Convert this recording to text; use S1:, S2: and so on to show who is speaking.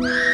S1: Bye.